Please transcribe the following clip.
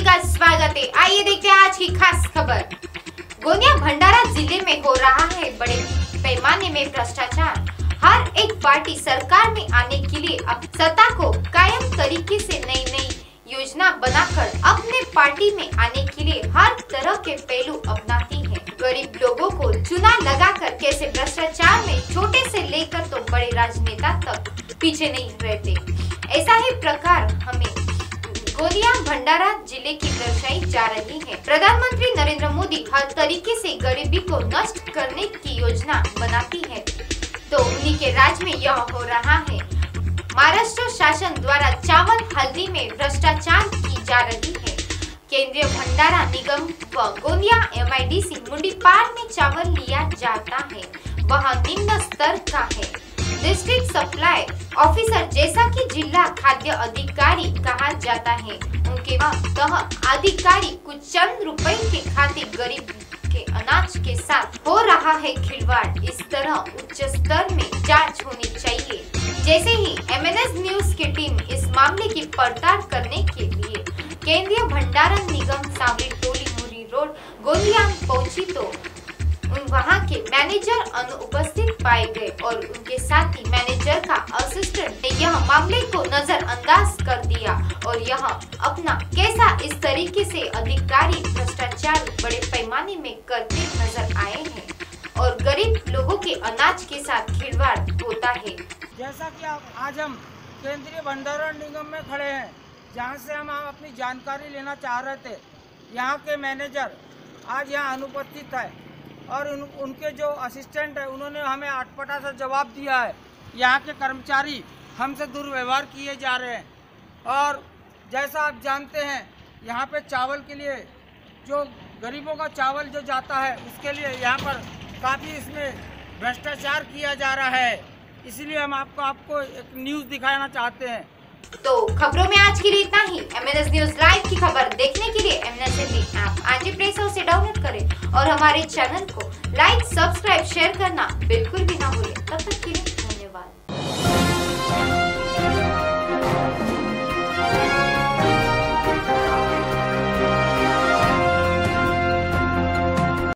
का स्वागत है। आइए देखते हैं आज की खास खबर। गोंदिया भंडारा ज़िले में हो रहा है बड़े पैमाने में भ्रष्टाचार। हर एक पार्टी सरकार में आने के लिए अब सत्ता को कायम तरीके से नई नई योजना बनाकर अपने पार्टी में आने के लिए हर तरह के पहलू अपनाती है। गरीब लोगों को चुना लगाकर कैसे भ्रष्टाचार में छोटे से लेकर तो बड़े राजनेता तक पीछे नहीं रहते। ऐसा ही प्रकार हमें गोलियाँ भंडारा ज़िले की दर्शाई जा रही है। प्रधानमंत्री नरेंद्र मोदी हर तरीके से गरीबी को नष्ट करने की योजना बनाती है। तो उन्हीं के राज में यह हो रहा है। महाराष्ट्र शासन द्वारा चावल हल्दी में भ्रष्टाचार की जा रही है। केंद्रीय भंडारा निगम व गोंदिया एमआईडीसी मुंडीपार में चावल लिया जाता है। वह निम्न स्तर का है। डिस्ट्रिक्ट सप्लाई ऑफिसर जैसा कि जिला खाद्य अधिकारी कहा जाता है, उनके तह अधिकारी कुछ चंद रुपए के खातिर गरीब के अनाज के साथ हो रहा है खिलवाड़। इस तरह उच्च स्तर में जाँच होनी चाहिए। जैसे ही एमएनएस न्यूज़ की टीम इस मामले की पड़ताल करने के लिए केंद्रीय भंडारण निगम सावली टोली मुरी रोड गोलिया पहुँची तो वहाँ के मैनेजर अनुपस्थित पाए गए और उनके साथ ही मैनेजर का असिस्टेंट ने यह मामले को नजरअंदाज कर दिया और यह अपना कैसा इस तरीके से अधिकारी भ्रष्टाचार बड़े पैमाने में करते नज़र आए हैं और गरीब लोगों के अनाज के साथ खिलवाड़ होता है। जैसा कि आज हम केंद्रीय भंडारण निगम में खड़े हैं, जहाँ से हम अपनी जानकारी लेना चाह रहे थे। यहाँ के मैनेजर आज यहाँ अनुपस्थित है। और उन, उनके जो असिस्टेंट है उन्होंने हमें अटपटा सा जवाब दिया है। यहाँ के कर्मचारी हमसे दुर्व्यवहार किए जा रहे हैं। और जैसा आप जानते हैं यहाँ पे चावल के लिए जो गरीबों का चावल जो जाता है उसके लिए यहाँ पर काफ़ी इसमें भ्रष्टाचार किया जा रहा है। इसलिए हम आपको आपको एक न्यूज़ दिखाना चाहते हैं। तो खबरों में आज के लिए इतना ही। हमारे चैनल को लाइक, सब्सक्राइब, शेयर करना बिल्कुल भी ना भूलें तब तक के लिए